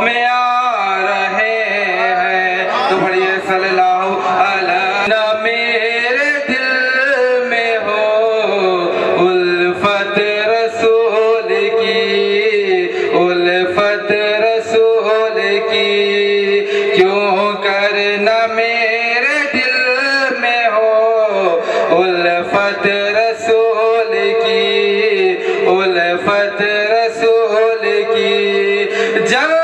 में आ रहे हैं। तो बढ़िए सल्लल्लाहु अलैहि। ना मेरे दिल में हो उल्फत रसूल की, उल्फत रसूल की। क्यों करना मेरे दिल में हो उल्फत रसूल की, उल्फत रसूल की। जन्नत